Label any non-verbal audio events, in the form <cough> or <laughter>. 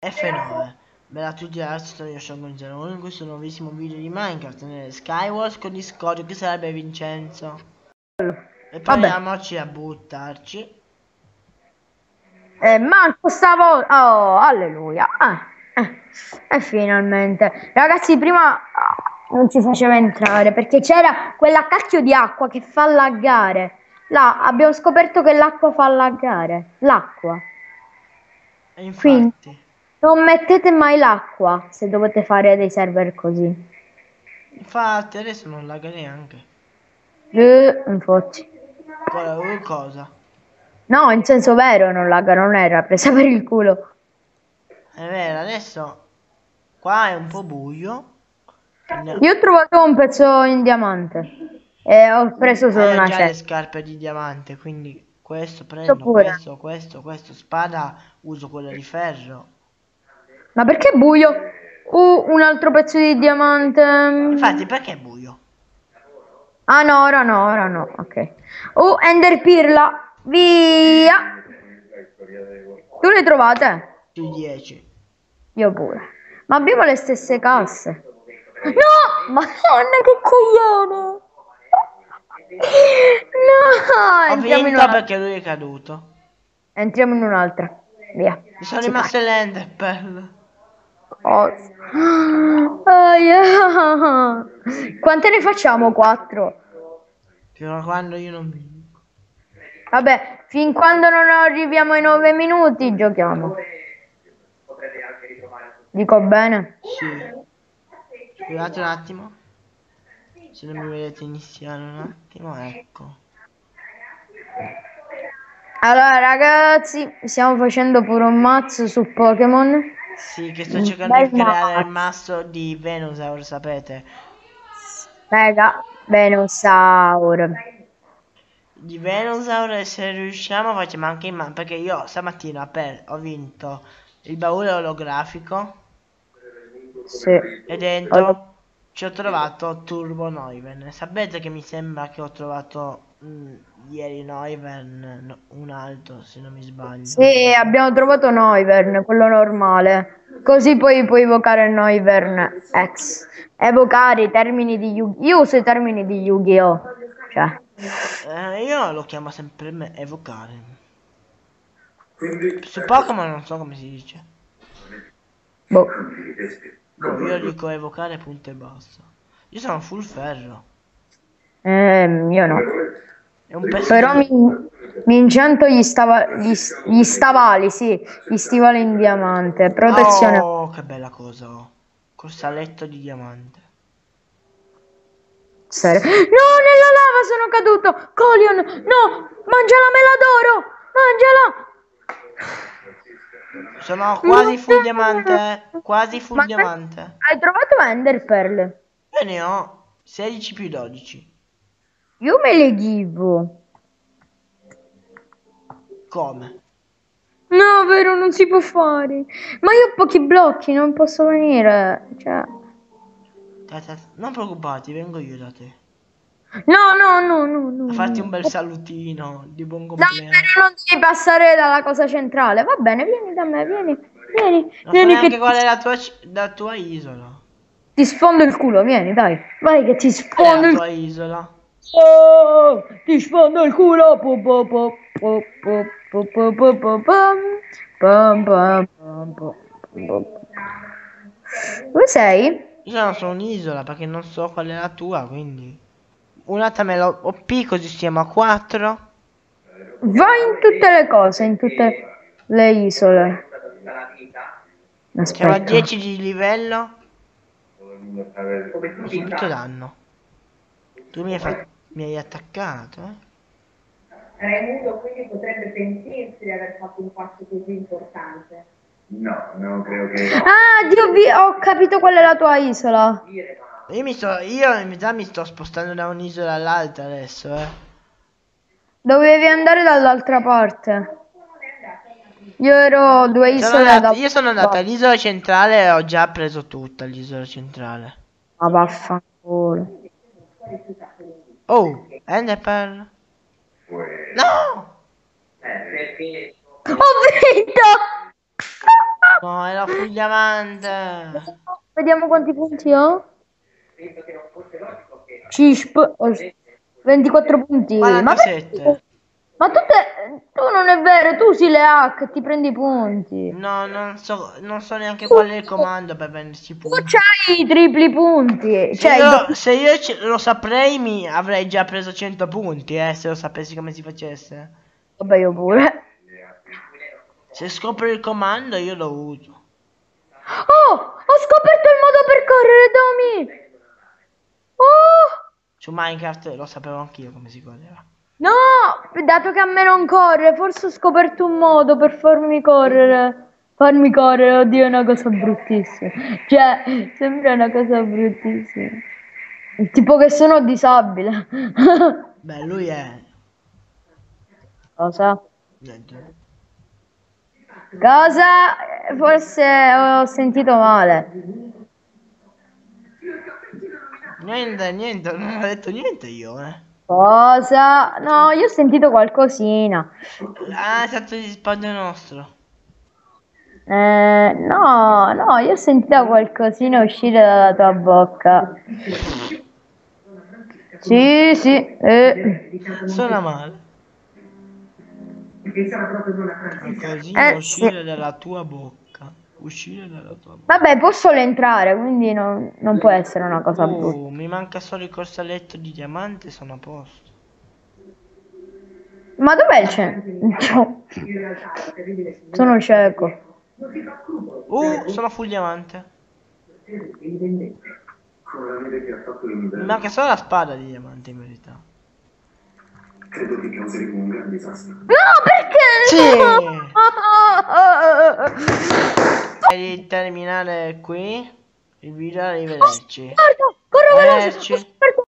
F9 Bella a tutti ragazzi, sono io Sean Gonzalo in questo nuovissimo video di Minecraft nelle Skywars con Discord che sarebbe Vincenzo? E proviamoci a buttarci. Eh, Marco stavolta Oh, alleluia. Ah, eh, E finalmente. Ragazzi prima ah, non ci faceva entrare perché c'era quella cacchio di acqua che fa laggare. Là abbiamo scoperto che l'acqua fa laggare. L'acqua. E infatti Quindi non mettete mai l'acqua se dovete fare dei server così. Infatti adesso non lagga neanche. Eh, infatti. Qual cosa? No, in senso vero non lagga, non era presa <laughs> per il culo. È vero, adesso qua è un po' buio. Io ho trovato un pezzo in diamante e ho preso solo Hai una già le scarpe di diamante, quindi questo prendo, questo, questo, questo, spada, uso quella di ferro. Ma perché buio? Uh, un altro pezzo di diamante. Infatti, perché è buio? Ah no, ora no, ora no. Ok. Uh, Ender Pirla. Via. Tu le trovate? Più 10. Io pure. Ma abbiamo le stesse casse. No! Madonna che coglione! No! Entriamo in perché lui è caduto. Entriamo in un'altra. Via. Mi sono rimaste le enderpearl. Oh, <gasps> yeah. <laughs> Quante ne facciamo? Quattro. Fino a quando io non vinco. Vabbè, fin quando non arriviamo ai nove minuti giochiamo. Dico bene? Sì. Scusate un attimo. Se non mi vedete iniziare un attimo, ecco. Allora ragazzi, stiamo facendo pure un mazzo su Pokémon. Sì, che sto Un cercando di creare il mazzo. mazzo di Venusaur, sapete? Mega Venusaur. Di Venusaur e se riusciamo facciamo anche in man perché io stamattina per, ho vinto il baule olografico Sì. e dentro ci ho trovato Turbo Noiven. Sapete che mi sembra che ho trovato mm, ieri Noiven, no, un altro se non mi sbaglio. Sì, abbiamo trovato Noivern, quello normale. Così poi puoi evocare Noivern X. Evocare i termini di Yu-Gi-Oh! Io uso i termini di Yu-Gi-Oh! Cioè, Eh, io lo chiamo sempre me- evocare. Su Pokémon non so come si dice. boh. Boh, io dico evocare punto e basta. Io sono full ferro. Ehm, io no. Però mi, mi incento gli, stava- gli, gli stavali, sì, gli stivali in diamante. Protezione. Oh, che bella cosa saletto di diamante. Serio. No, nella lava sono caduto! Colion! No! Mangia la mela d'oro! Mangiala! Sono quasi full diamante. Quasi full Ma- diamante. Hai trovato Ender Pearl? Io ne ho 16 più 12. Io me le give. Come? No, vero, non si può fare. Ma io ho pochi blocchi, non posso venire. Cioè... Non preoccupati, vengo io da te. No, no, no, no, no. Farti no. un bel salutino di buon No, compleanno. però non devi passare dalla cosa centrale. Va bene, vieni da me, vieni. Vieni, Non so vieni che neanche ti, qual è la tua, la tua isola. ti sfondo il culo, vieni, dai. Vai che ti Qual è sfondo la il tua isola? Oh, ti sfondo il culo. Po, po, po, po, po, po, po, po, po, pam. Pam, pam, pam, po, po. Dove sei? Io non sono un'isola perché non so qual è la tua, quindi... Unatamelo OP così siamo a 4. Vai in tutte le cose, in tutte le isole. Siamo a Aspetta. 10 di livello. Subito danno. Tu mi hai, fa- mi hai attaccato, eh? Raimundo quindi potrebbe pentirsi di aver fatto un passo così importante. No, non credo che... Ah, Dio, vi- ho capito qual è la tua isola. Io mi sto... Io in realtà mi sto spostando da un'isola all'altra adesso, eh. Dovevi andare dall'altra parte. Io ero due Sono isole andato- da... io sono andato all'isola centrale e ho già preso tutta l'isola centrale. Ma vaffanculo. Oh, elle parla. Ouais. No! Eh, Ho vinto! No, era figlia amante. Vediamo quanti punti ho. Cisp, 24 punti. Ma, tutte... Ma tutte tu non è vero, tu si le hack, ti prendi i punti. No, non so, non so neanche qual è il comando per prendersi i Tu punti. c'hai i tripli punti. Se Cioè, io, se io lo saprei mi avrei già preso 100 punti, eh, se lo sapessi come si facesse. vabbè, io pure. Se scopro il comando io lo uso. Oh, ho scoperto il modo per correre, Domi. Oh, Su Minecraft lo sapevo anch'io come si correva. No, dato che a me non corre, forse ho scoperto un modo per farmi correre. Farmi correre, oddio, è una cosa bruttissima. Cioè, sembra una cosa bruttissima. Tipo che sono disabile. <laughs> Beh, lui è... Cosa? Niente. Cosa? Forse ho sentito male. Niente, niente, non ho detto niente io, eh. Cosa? No, io ho sentito qualcosina. Ah, è stato di spade nostro. Eh, no, no, io ho sentito qualcosina uscire dalla tua bocca. Sì, sì. eh. Suona male. Così Eh, uscire dalla tua bocca. Uscire dalla tua bocca. Vabbè, può solo entrare, quindi non, non può essere una cosa brutta. Oh, mi manca solo il corsaletto di diamante, sono a posto. Ma dov'è il terribile. Sono cieco. Uh, sono full diamante. Mi manca solo la spada di diamante in verità. Credo che causeremo un gran disastro. No, perché? Sì. Di terminare qui il video, arrivederci. Guarda, corro veloce.